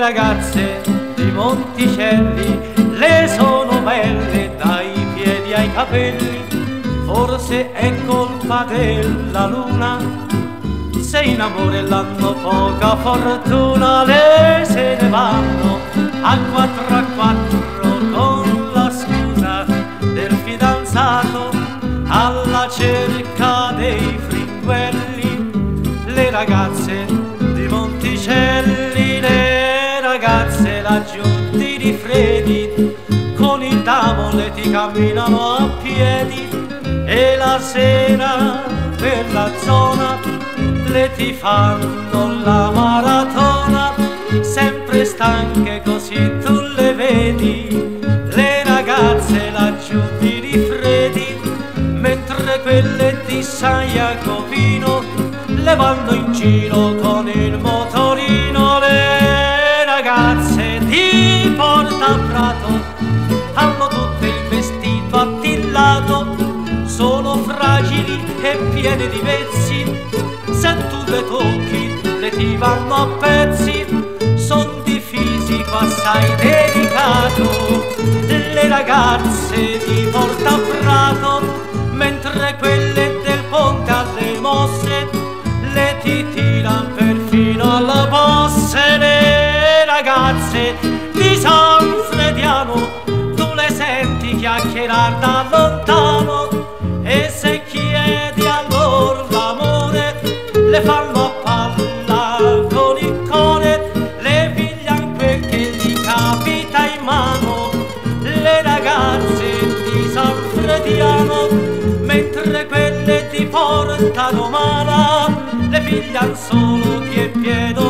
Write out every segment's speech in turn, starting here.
ragazze di Monticelli, le sono belle dai piedi ai capelli, forse è colpa della luna, se in amore l'hanno poca fortuna, le se ne vanno a quattro a quattro con la scusa del fidanzato. Alla cerca dei fringuelli, le ragazze laggiù di rifredi, con il tavole ti camminano a piedi e la sera per la zona le ti fanno la maratona, sempre stanche così tu le vedi, le ragazze laggiù di rifredi, mentre quelle di San Jacopino le vanno in giro con il motorino, Prato hanno tutte il vestito attillato, sono fragili e piene di vezzi, se tu le tocchi le ti vanno a pezzi, son di fisico assai delicato, le ragazze di Porta Prato, mentre quelle del ponte alle mosse, le ti lontano, e se chiedi a loro l'amore, le fanno a palla con il core, le piglian quel che gli capita in mano, le ragazze di San Frediano, mentre quelle ti portano mala, le piglian solo chi è pieno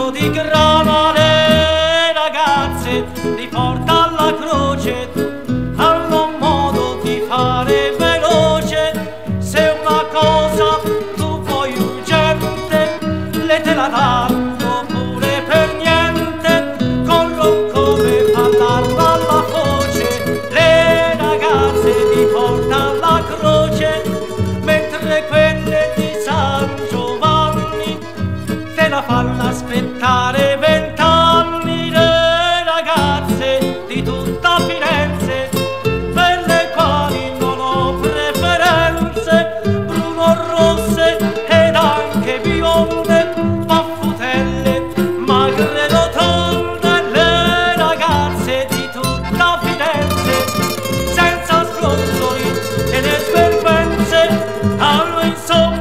ricordare vent'anni le ragazze di tutta Firenze, per le quali non ho preferenze, bruno rosse ed anche bionde, paffutelle, magre rotonde, le ragazze di tutta Firenze, senza strozzoli e le hanno insomma